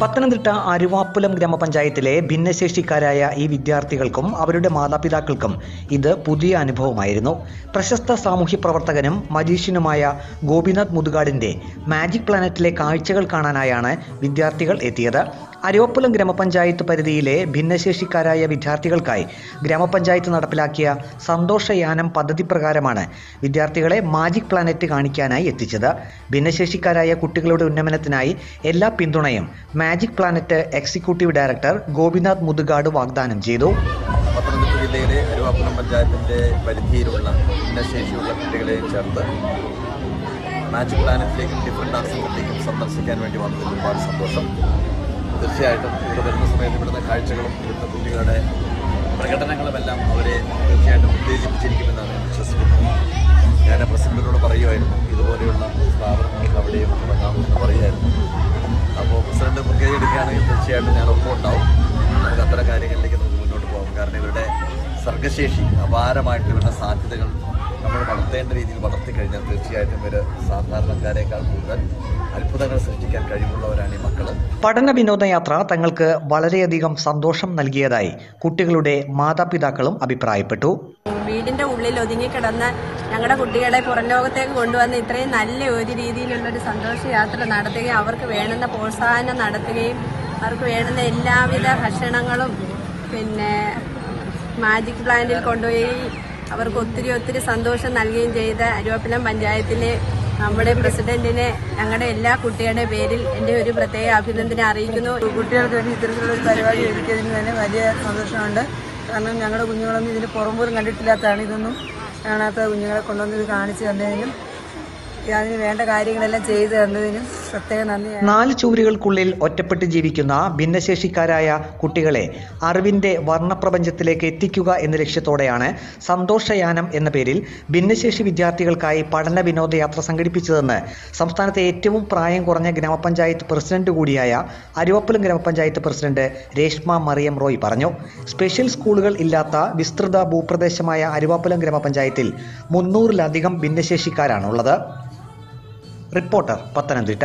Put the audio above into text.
പത്തനംതിട്ട അരുവാപ്പുലം ഗ്രാമപഞ്ചായത്തിലെ ഭിന്നശേഷിക്കാരായ ഈ വിദ്യാർത്ഥികൾക്കും അവരുടെ മാതാപിതാക്കൾക്കും ഇത് പുതിയ അനുഭവമായിരുന്നു. പ്രശസ്ത സാമൂഹ്യ പ്രവർത്തകനും മജീഷ്യനുമായ ഗോപിനാഥ് മുതുകാടിന്റെ മാജിക് പ്ലാനറ്റിലെ കാഴ്ചകൾ കാണാനായാണ് വിദ്യാർത്ഥികൾ എത്തിയത്. അരുവപ്പുലം ഗ്രാമപഞ്ചായത്ത് പരിധിയിലെ ഭിന്നശേഷിക്കാരായ വിദ്യാർത്ഥികൾക്കായി ഗ്രാമപഞ്ചായത്ത് നടപ്പിലാക്കിയ സന്തോഷയാനം പദ്ധതി പ്രകാരമാണ് വിദ്യാർത്ഥികളെ മാജിക് പ്ലാനറ്റ് കാണിക്കാനായി എത്തിച്ചത്. ഭിന്നശേഷിക്കാരായ കുട്ടികളുടെ ഉന്നമനത്തിനായി എല്ലാ പിന്തുണയും magic planet executive director Gopinath Muthukad വാഗ്ദാനം ചെയ്തു. പത്തനംതിട്ട ജില്ലയിലെ അരുവാപ്പുലം പഞ്ചായത്തിന്റെ പരിധിയിലുള്ള ഭിന്നശേഷിയുള്ള കുട്ടികളെ ചേർത്ത് മാജിക് പ്ലാനറ്റിലേക്കും ഡിഫറെന്റ് ആർട്സിലേക്കും സന്ദർശിക്കാൻ വേണ്ടി വന്നതിൽ ഒരുപാട് സന്തോഷം. തീർച്ചയായിട്ടും ഇവിടെ വരുന്ന സമയത്ത് ഇവിടുത്തെ കാഴ്ചകളും ഇവിടുത്തെ കുട്ടികളുടെ പ്രകടനങ്ങളുമെല്ലാം അവരെ തീർച്ചയായിട്ടും ഉത്തേജിപ്പിച്ചിരിക്കുമെന്നാണ് ഞാൻ വിശ്വസിക്കുന്നത്. ഞാൻ പ്രസിഡന്റിനോട് പറയുമായിരുന്നു ഇതുപോലെയുള്ള സ്ഥാപനങ്ങൾക്ക് അവിടെയും തുടങ്ങാമെന്ന് പറയുമായിരുന്നു. അപ്പോൾ പ്രസിഡന്റ് മുൻകൈ എടുക്കുകയാണെങ്കിൽ തീർച്ചയായിട്ടും ഞാൻ ഒപ്പം ഉണ്ടാവും നമുക്ക് അത്തരം കാര്യങ്ങളിലേക്ക് നമുക്ക് മുന്നോട്ട് പോകാം. കാരണം ഇവരുടെ സർഗശേഷി അപാരമായിട്ട് ഇവരുടെ സാധ്യതകൾ നമ്മൾ വളർത്തേണ്ട രീതിയിൽ വളർത്തി കഴിഞ്ഞാൽ തീർച്ചയായിട്ടും ഇവർ സാധാരണക്കാരേക്കാൾ കൂടുതൽ അത്ഭുതങ്ങൾ സൃഷ്ടിക്കാൻ കഴിവുള്ളവരാണ് ഈ മക്കൾ. പഠന വിനോദയാത്ര തങ്ങൾക്ക് വളരെയധികം സന്തോഷം നൽകിയതായി കുട്ടികളുടെ മാതാപിതാക്കളും അഭിപ്രായപ്പെട്ടു. വീടിന്റെ ഉള്ളിൽ ഒതുങ്ങിക്കിടന്ന ഞങ്ങളുടെ കുട്ടികളെ പുറം ലോകത്തേക്ക് കൊണ്ടുവന്ന് ഇത്രയും നല്ല ഒരു രീതിയിലുള്ള ഒരു സന്തോഷ യാത്ര നടത്തുകയും അവർക്ക് വേണ്ടുന്ന പ്രോത്സാഹനം നടത്തുകയും അവർക്ക് വേണ്ടുന്ന എല്ലാവിധ ഭക്ഷണങ്ങളും പിന്നെ മാജിക് പ്ലാന്റിൽ കൊണ്ടുപോയി അവർക്ക് ഒത്തിരി ഒത്തിരി സന്തോഷം നൽകുകയും ചെയ്ത അരുവപ്പിലം പഞ്ചായത്തിലെ നമ്മുടെ പ്രസിഡന്റിനെ ഞങ്ങളുടെ എല്ലാ കുട്ടികളുടെ പേരിൽ എന്റെ ഒരു പ്രത്യേക അഭിനന്ദനം അറിയിക്കുന്നു. കുട്ടികൾക്ക് വേണ്ടി ഇത്തരത്തിലുള്ള ഒരു പരിപാടി ഒരുക്കിയതിന് തന്നെ വലിയ സന്തോഷമുണ്ട്. കാരണം ഞങ്ങളുടെ കുഞ്ഞുങ്ങളൊന്നും ഇതിന് പുറമ്പോലും പോലും കണ്ടിട്ടില്ലാത്തതാണ്. ഇതൊന്നും കാണാത്ത കുഞ്ഞുങ്ങളെ കൊണ്ടുവന്ന് കാണിച്ചു തന്നതിനും അതിന് വേണ്ട കാര്യങ്ങളെല്ലാം ചെയ്തു തന്നതിനും നാല് ചുവരുകൾക്കുള്ളിൽ ഒറ്റപ്പെട്ട് ജീവിക്കുന്ന ഭിന്നശേഷിക്കാരായ കുട്ടികളെ അറിവിന്റെ വർണപ്രപഞ്ചത്തിലേക്ക് എത്തിക്കുക എന്ന ലക്ഷ്യത്തോടെയാണ് സന്തോഷയാനം എന്ന പേരിൽ ഭിന്നശേഷി വിദ്യാർത്ഥികൾക്കായി പഠന വിനോദയാത്ര സംഘടിപ്പിച്ചതെന്ന് സംസ്ഥാനത്തെ ഏറ്റവും പ്രായം കുറഞ്ഞ ഗ്രാമപഞ്ചായത്ത് പ്രസിഡന്റ് കൂടിയായ അരുവപ്പലം ഗ്രാമപഞ്ചായത്ത് പ്രസിഡന്റ് രേഷ്മ മറിയം റോയ് പറഞ്ഞു. സ്പെഷ്യൽ സ്കൂളുകൾ ഇല്ലാത്ത വിസ്തൃത ഭൂപ്രദേശമായ അരുവാപ്പലം ഗ്രാമപഞ്ചായത്തിൽ മുന്നൂറിലധികം ഭിന്നശേഷിക്കാരാണുള്ളത്. റിപ്പോർട്ടർ പത്തനംതിട്ട.